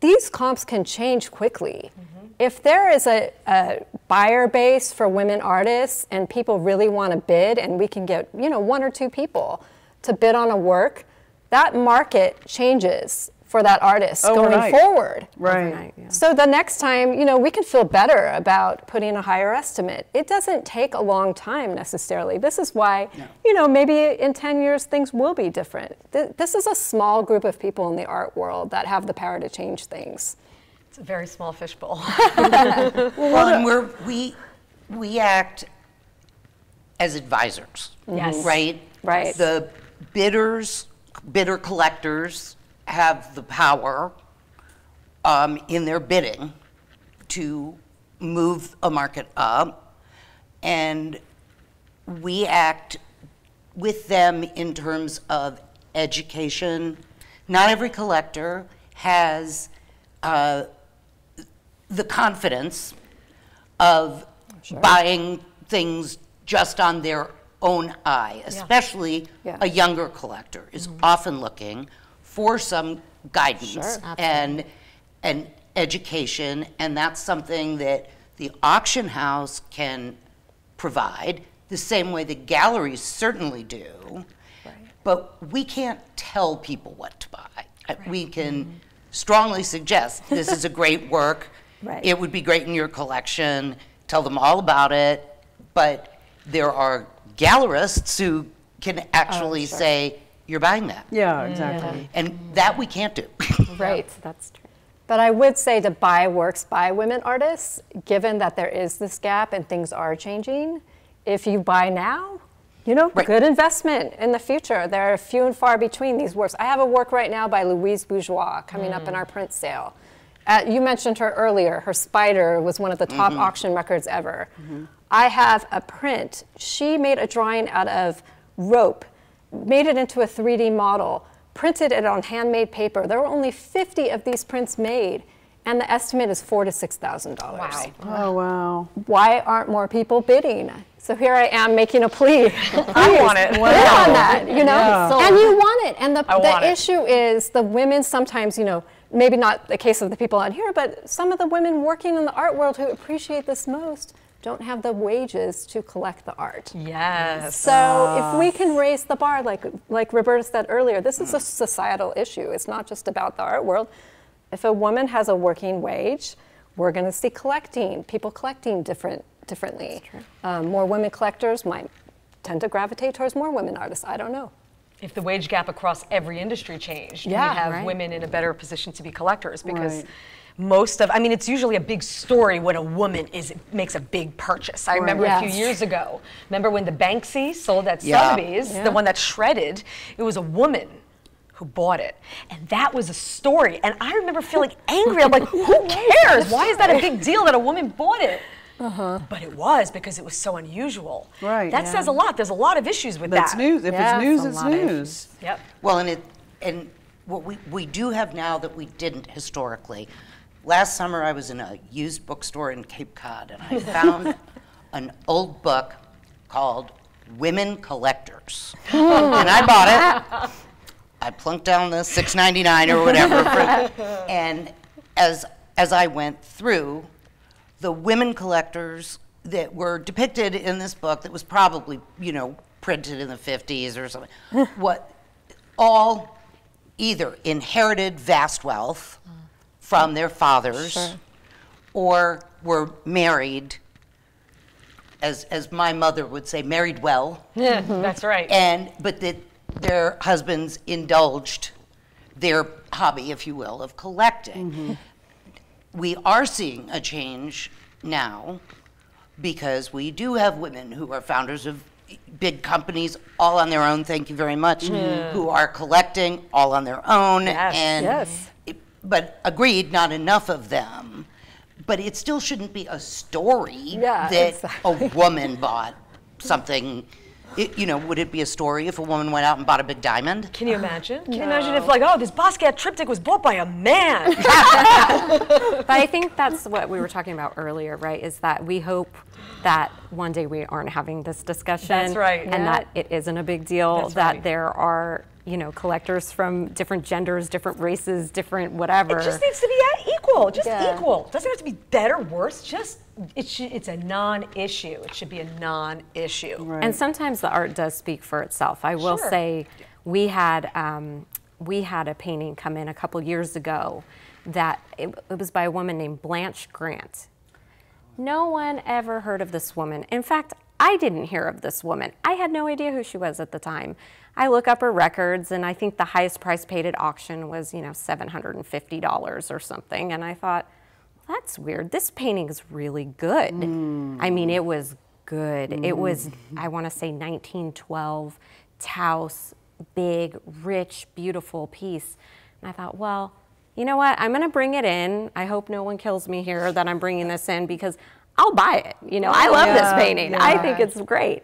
[SPEAKER 2] These comps can change quickly. Mm-hmm. If there is a, a buyer base for women artists and people really want to bid, and we can get you know one or two people to bid on a work, that market changes for that artist
[SPEAKER 1] Overnight.
[SPEAKER 2] going forward.
[SPEAKER 1] Right.
[SPEAKER 3] Yeah.
[SPEAKER 2] So the next time, you know, we can feel better about putting a higher estimate. It doesn't take a long time necessarily. This is why, you know, maybe in 10 years things will be different. Th- This is a small group of people in the art world that have the power to change things.
[SPEAKER 5] It's a very small fishbowl. [laughs]
[SPEAKER 4] Well, and we're, we, we act as advisors.
[SPEAKER 5] Yes.
[SPEAKER 4] Right?
[SPEAKER 2] Right.
[SPEAKER 4] The bidders, bidder collectors have the power um, in their bidding to move a market up. And we act with them in terms of education. Not every collector has uh, the confidence of buying things just on their own eye, especially
[SPEAKER 2] Yeah.
[SPEAKER 4] a younger collector is often looking for some guidance and and education, and that's something that the auction house can provide the same way the galleries certainly do. But we can't tell people what to buy. Uh, We can strongly suggest this is a great [laughs] work.
[SPEAKER 2] Right.
[SPEAKER 4] It would be great in your collection. Tell them all about it. But there are gallerists who can actually say, "You're buying that,"
[SPEAKER 1] Yeah, exactly.
[SPEAKER 4] and that we can't do. [laughs]
[SPEAKER 2] Right.
[SPEAKER 3] That's true.
[SPEAKER 2] But I would say to buy works by women artists, given that there is this gap and things are changing, if you buy now, you know,
[SPEAKER 4] Right.
[SPEAKER 2] good investment in the future. There are few and far between these works. I have a work right now by Louise Bourgeois coming up in mm. our print sale. Uh, you mentioned her earlier. Her Spider was one of the top mm-hmm. auction records ever. Mm-hmm. I have a print. She made a drawing out of rope, made it into a 3D model, printed it on handmade paper. There were only 50 of these prints made, and the estimate is four to six thousand dollars. Wow!
[SPEAKER 1] Oh wow.
[SPEAKER 2] Why aren't more people bidding? So here I am making a plea. [laughs]
[SPEAKER 5] I want it.
[SPEAKER 2] Bid on that, you know,
[SPEAKER 1] Yeah.
[SPEAKER 2] and you want it. And the, the issue is the women sometimes, you know, maybe not the case of the people on here, but some of the women working in the art world who appreciate this most don't have the wages to collect the art.
[SPEAKER 5] yes.
[SPEAKER 2] So if we can raise the bar, like like Roberta said earlier, this is a societal issue. It's not just about the art world. If a woman has a working wage, we're going to see collecting, people collecting different differently. Um, more women collectors might tend to gravitate towards more women artists. I don't know.
[SPEAKER 5] if the wage gap across every industry changed,
[SPEAKER 2] Yeah.
[SPEAKER 5] we'd have
[SPEAKER 3] Right.
[SPEAKER 5] women in a better position to be collectors because
[SPEAKER 1] Right.
[SPEAKER 5] Most of I mean it's usually a big story when a woman is makes a big purchase. I remember a few years ago. Remember when the Banksy sold at
[SPEAKER 4] Yeah.
[SPEAKER 5] Sotheby's,
[SPEAKER 2] Yeah.
[SPEAKER 5] the one that shredded, it was a woman who bought it. And that was a story. And I remember feeling angry. I'm like, [laughs] who cares? Why is that a big [laughs] deal that a woman bought it? Uh-huh. But it was because it was so unusual.
[SPEAKER 1] Right.
[SPEAKER 5] That
[SPEAKER 1] Yeah.
[SPEAKER 5] says a lot. There's a lot of issues with
[SPEAKER 1] That's
[SPEAKER 5] that.
[SPEAKER 1] news. If
[SPEAKER 2] Yeah,
[SPEAKER 1] it's news,
[SPEAKER 3] it's
[SPEAKER 1] it's news.
[SPEAKER 5] Yep.
[SPEAKER 4] Well, and it, and what we, we do have now that we didn't historically. Last summer, I was in a used bookstore in Cape Cod, and I found [laughs] an old book called Women Collectors. [laughs] and I bought it. I plunked down the six ninety nine or whatever, for- [laughs] and as as I went through, the women collectors that were depicted in this book that was probably you know printed in the 50s or something what all either inherited vast wealth mm. From their fathers or were married as as my mother would say married well
[SPEAKER 5] Yeah, [laughs] that's right.
[SPEAKER 4] and but that their husbands indulged their hobby, if you will, of collecting. Mm-hmm. We are seeing a change now because we do have women who are founders of big companies all on their own. Thank you very much. Mm-hmm. Who are collecting all on their own
[SPEAKER 5] Yes.
[SPEAKER 4] and
[SPEAKER 2] Yes.
[SPEAKER 4] It- but agreed, not enough of them. But it still shouldn't be a story
[SPEAKER 2] Yeah,
[SPEAKER 4] that
[SPEAKER 2] exactly.
[SPEAKER 4] a woman bought something. It, you know, would it be a story if a woman went out and bought a big diamond?
[SPEAKER 5] Can you imagine? Can you imagine if, like, oh, this Basquiat triptych was bought by a man? [laughs] [laughs]
[SPEAKER 3] But I think that's what we were talking about earlier, right? Is that we hope that one day we aren't having this discussion.
[SPEAKER 5] That's right.
[SPEAKER 3] And
[SPEAKER 5] Yeah.
[SPEAKER 3] that it isn't a big deal.
[SPEAKER 5] That's
[SPEAKER 3] that
[SPEAKER 5] right.
[SPEAKER 3] there are, you know, collectors from different genders, different races, different whatever.
[SPEAKER 5] It just needs to be equal, just
[SPEAKER 2] Yeah.
[SPEAKER 5] equal. It doesn't have to be better, worse. Just it should. It's a non-issue. It should be a non-issue.
[SPEAKER 1] Right.
[SPEAKER 3] And sometimes the art does speak for itself. I will
[SPEAKER 5] Sure.
[SPEAKER 3] say, we had um, we had a painting come in a couple years ago that it, it was by a woman named Blanche Grant. No one ever heard of this woman. In fact, I didn't hear of this woman. I had no idea who she was at the time. I look up her records, and I think the highest price paid at auction was, you know, $750 or something. And I thought, that's weird. This painting is really good. I mean, it was good. It was, I want to say, 1912 Taos, big, rich, beautiful piece. And I thought, well, you know what? I'm going to bring it in. I hope no one kills me here that I'm bringing this in because I'll buy it. You know, I oh, love
[SPEAKER 1] Yeah,
[SPEAKER 3] this painting. I think it's great.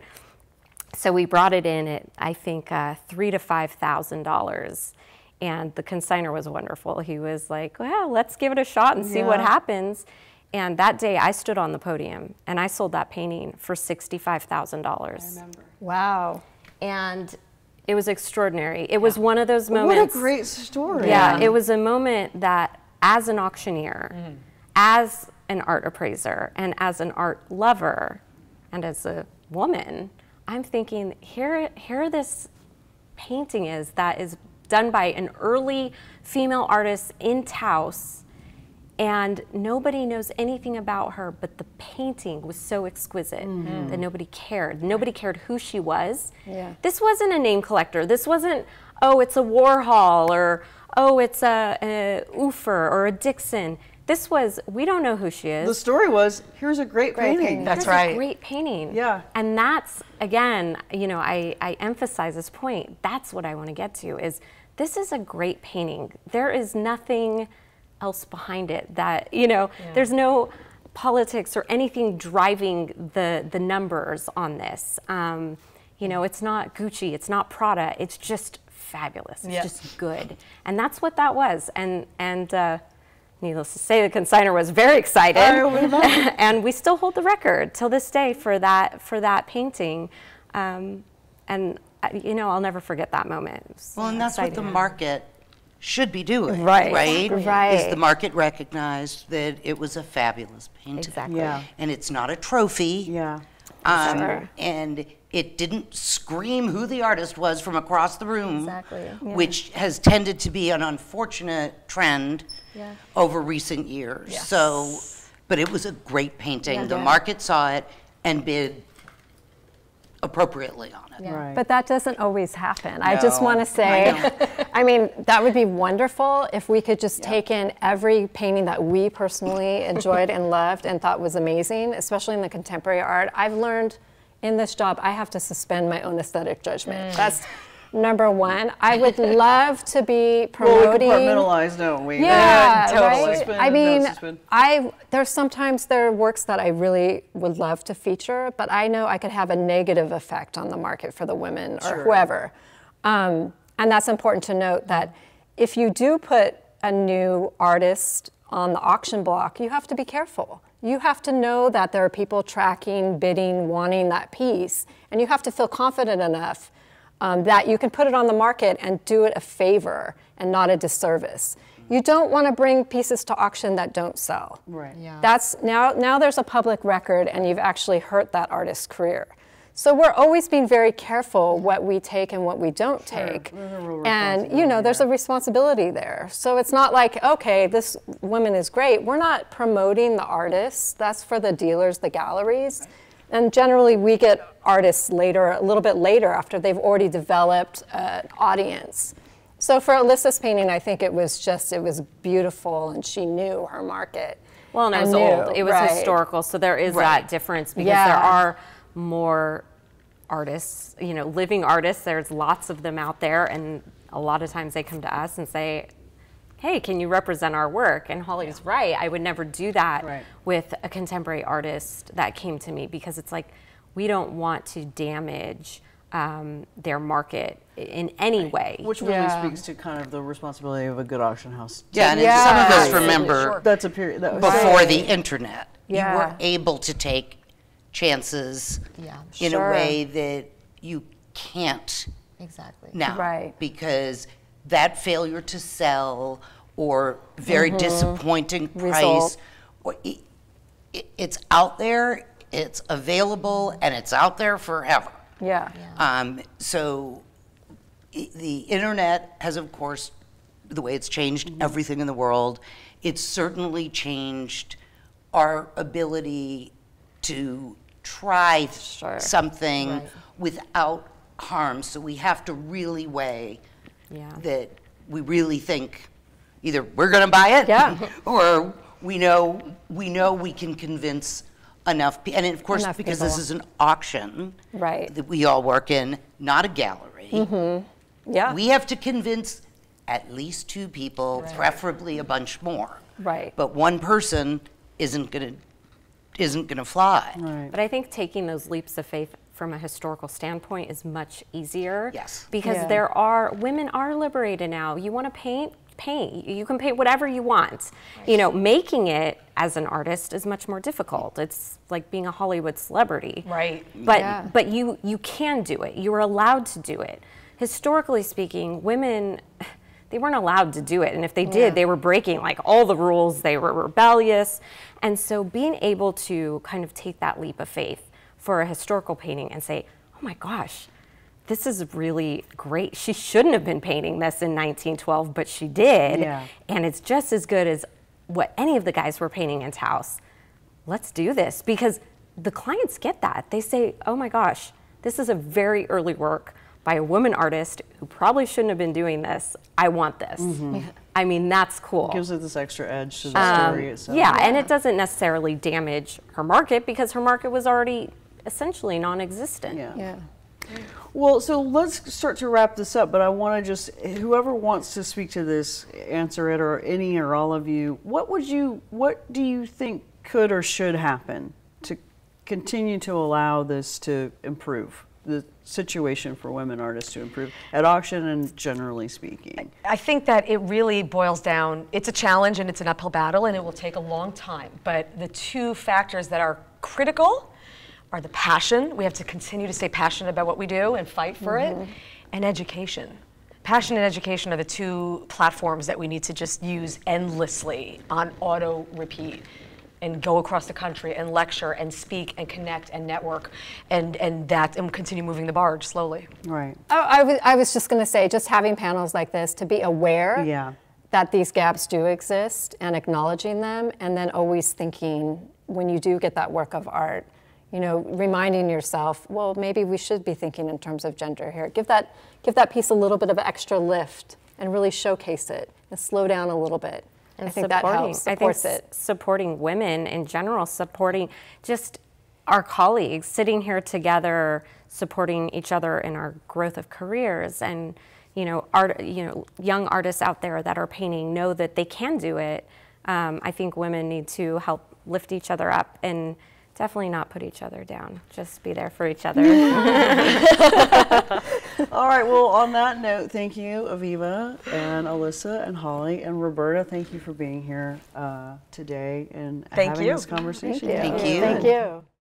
[SPEAKER 3] So we brought it in at I think uh, three to five thousand dollars, and the consigner was wonderful. He was like, "Well, let's give it a shot and see what happens." And that day, I stood on the podium and I sold that painting for sixty-five thousand dollars,
[SPEAKER 2] Wow.
[SPEAKER 3] and it was extraordinary. It was one of those moments.
[SPEAKER 1] What a great story.
[SPEAKER 3] Yeah, it was a moment that, as an auctioneer, as an art appraiser, and as an art lover, and as a woman, I'm thinking, here, here this painting is that is done by an early female artist in Taos, and nobody knows anything about her, but the painting was so exquisite mm-hmm. that nobody cared. Nobody cared who she was.
[SPEAKER 2] Yeah.
[SPEAKER 3] This wasn't a name collector. This wasn't, oh, it's a Warhol or oh, it's a, a Ufer or a Dixon. This was, we don't know who she is.
[SPEAKER 1] The story was here's a great,
[SPEAKER 2] Great
[SPEAKER 1] painting.
[SPEAKER 2] painting.
[SPEAKER 5] That's
[SPEAKER 3] Here's
[SPEAKER 5] right.
[SPEAKER 3] A great painting.
[SPEAKER 1] Yeah.
[SPEAKER 3] And that's again, you know, I, I emphasize this point. That's what I want to get to is this is a great painting. There is nothing else behind it that, you know, there's no politics or anything driving the the numbers on this. Um, you know, it's not Gucci, it's not Prada, it's just fabulous. It's
[SPEAKER 5] Yeah.
[SPEAKER 3] just good. And that's what that was. And and uh, Needless to say, the consigner was very excited,
[SPEAKER 1] I would imagine.
[SPEAKER 3] and we still hold the record till this day for that for that painting. Um, and uh, you know, I'll never forget that moment.
[SPEAKER 4] Well, and that's what the market should be doing.
[SPEAKER 3] Right.
[SPEAKER 4] Right?
[SPEAKER 3] Right.
[SPEAKER 4] Is the market recognized that it was a fabulous painting?
[SPEAKER 3] Exactly.
[SPEAKER 1] Yeah.
[SPEAKER 4] And it's not a trophy.
[SPEAKER 1] Yeah.
[SPEAKER 4] Um,
[SPEAKER 3] Sure.
[SPEAKER 4] and it didn't scream who the artist was from across the room,
[SPEAKER 2] Exactly. Yeah.
[SPEAKER 4] which has tended to be an unfortunate trend
[SPEAKER 2] Yeah.
[SPEAKER 4] over recent years. So, but it was a great painting. The
[SPEAKER 2] Yeah.
[SPEAKER 4] market saw it and bid appropriately on it.
[SPEAKER 2] Yeah.
[SPEAKER 1] Right.
[SPEAKER 2] But that doesn't always happen. I just want to say, [laughs] I, mean, that would be wonderful if we could just take in every painting that we personally [laughs] enjoyed and loved and thought was amazing, especially in the contemporary art. I've learned in this job, I have to suspend my own aesthetic judgment.
[SPEAKER 1] Mm.
[SPEAKER 2] That's number one. I would [laughs] love to be promoting.
[SPEAKER 1] Well, we compartmentalize, don't we?
[SPEAKER 2] Yeah,
[SPEAKER 5] totally.
[SPEAKER 2] right. I mean,
[SPEAKER 1] suspend.
[SPEAKER 2] I there's sometimes there are works that I really would love to feature, but I know I could have a negative effect on the market for the women or whoever. Um, and that's important to note that if you do put a new artist on the auction block, you have to be careful. You have to know that there are people tracking, bidding, wanting that piece, and you have to feel confident enough um, that you can put it on the market and do it a favor and not a disservice. You don't want to bring pieces to auction that don't sell.
[SPEAKER 1] Right.
[SPEAKER 6] Yeah.
[SPEAKER 2] That's now now there's a public record and you've actually hurt that artist's career. So we're always being very careful what we take and what we don't take.
[SPEAKER 1] There's a real
[SPEAKER 2] And you know, there's a responsibility there. So it's not like, okay, this woman is great. We're not promoting the artists. That's for the dealers, the galleries. And generally we get artists later, a little bit later after they've already developed an audience. So for Alissa's painting, I think it was just, it was beautiful and she knew her market.
[SPEAKER 3] Well, and it was
[SPEAKER 2] knew,
[SPEAKER 3] old. It was
[SPEAKER 2] right.
[SPEAKER 3] historical, so there is
[SPEAKER 2] Right.
[SPEAKER 3] that difference because
[SPEAKER 2] Yeah.
[SPEAKER 3] there are more artists, you know, living artists. There's lots of them out there, and a lot of times they come to us and say, "Hey, can you represent our work?" And Holly's right. I would never do that
[SPEAKER 1] Right.
[SPEAKER 3] with a contemporary artist that came to me because it's like we don't want to damage um, their market in any way.
[SPEAKER 1] Which really
[SPEAKER 2] Yeah.
[SPEAKER 1] speaks to kind of the responsibility of a good auction house.
[SPEAKER 4] Yeah, and
[SPEAKER 2] Yeah.
[SPEAKER 4] some of us
[SPEAKER 2] Absolutely,
[SPEAKER 4] remember
[SPEAKER 1] That's a period. That was
[SPEAKER 4] before the internet, you
[SPEAKER 2] Yeah.
[SPEAKER 4] were able to take chances
[SPEAKER 6] Yeah.
[SPEAKER 4] in
[SPEAKER 2] Sure.
[SPEAKER 4] a way that you can't
[SPEAKER 6] Exactly.
[SPEAKER 4] now.
[SPEAKER 2] Right.
[SPEAKER 4] Because that failure to sell or very disappointing price,
[SPEAKER 2] Mm-hmm. Result.
[SPEAKER 4] or it, it, it's out there, it's available, and it's out there forever.
[SPEAKER 2] Yeah.
[SPEAKER 4] Um, so the internet has, of course, the way it's changed everything in the world, it's certainly changed our ability to try
[SPEAKER 2] Sure.
[SPEAKER 4] something
[SPEAKER 6] Right.
[SPEAKER 4] without harm. So we have to really weigh
[SPEAKER 3] Yeah.
[SPEAKER 4] that we really think either we're going to buy it
[SPEAKER 2] Yeah. [laughs]
[SPEAKER 4] or we know we know we can convince enough pe- and of course
[SPEAKER 2] Enough
[SPEAKER 4] because this is an auction
[SPEAKER 2] Right.
[SPEAKER 4] that we all work in not a gallery mm-hmm.
[SPEAKER 2] Yeah.
[SPEAKER 4] we have to convince at least two people preferably a bunch more
[SPEAKER 2] Right.
[SPEAKER 4] but one person isn't going to isn't going to fly
[SPEAKER 1] Right.
[SPEAKER 3] But I think taking those leaps of faith from a historical standpoint is much easier.
[SPEAKER 4] Yes.
[SPEAKER 3] Because
[SPEAKER 2] Yeah.
[SPEAKER 3] there are women are liberated now. You want to paint, paint. You can paint whatever you want. You know, making it as an artist is much more difficult. It's like being a Hollywood celebrity.
[SPEAKER 5] Right.
[SPEAKER 3] But
[SPEAKER 2] Yeah.
[SPEAKER 3] but you you can do it. You are allowed to do it. Historically speaking, women [sighs] they weren't allowed to do it and if they did, they were breaking like all the rules. They were rebellious. And so being able to kind of take that leap of faith for a historical painting and say, "Oh my gosh, this is really great. She shouldn't have been painting this in 1912, but she did.
[SPEAKER 1] Yeah.
[SPEAKER 3] And it's just as good as what any of the guys were painting in Taos. Let's do this because the clients get that. They say, oh my gosh, this is a very early work by a woman artist who probably shouldn't have been doing this. I want this. I mean, that's cool.
[SPEAKER 1] gives it this extra edge to the story itself.
[SPEAKER 3] Um, Yeah, and it doesn't necessarily damage her market because her market was already essentially non existent.
[SPEAKER 1] Yeah.
[SPEAKER 2] Yeah.
[SPEAKER 1] Well, so let's start to wrap this up, but I want to just whoever wants to speak to this, answer it, or any or all of you. What would you? What do you think could or should happen to continue to allow this to improve the situation for women artists to improve at auction and generally speaking?
[SPEAKER 5] I think that it really boils down, it's a challenge and it's an uphill battle and it will take a long time. But the two factors that are critical are the passion. We have to continue to stay passionate about what we do and fight for it, mm-hmm. and education. Passion and education are the two platforms that we need to just use endlessly on auto repeat. and go across the country and lecture and speak and connect and network and, and that and continue moving the barge slowly.
[SPEAKER 1] Right.
[SPEAKER 2] Oh, I was, I was just going to say, just having panels like this to be aware
[SPEAKER 1] Yeah.
[SPEAKER 2] that these gaps do exist and acknowledging them, and then always thinking when you do get that work of art, you know, reminding yourself, well, maybe we should be thinking in terms of gender here. Give that, give that piece a little bit of extra lift and really showcase it and slow down a little bit. And I think that helps,
[SPEAKER 3] I think
[SPEAKER 2] supports it.
[SPEAKER 3] supporting women in general, supporting just our colleagues, sitting here together, supporting each other in our growth of careers, and you know, art, you know, young artists out there that are painting know that they can do it. Um, I think women need to help lift each other up and definitely not put each other down. Just be there for each other. [laughs]
[SPEAKER 1] All right. Well, on that note, thank you, Aviva and Alissa and Holly and Roberta. Thank you for being here uh, today and
[SPEAKER 5] Thank
[SPEAKER 1] having
[SPEAKER 5] you.
[SPEAKER 1] this conversation.
[SPEAKER 4] Thank you.
[SPEAKER 2] Thank you.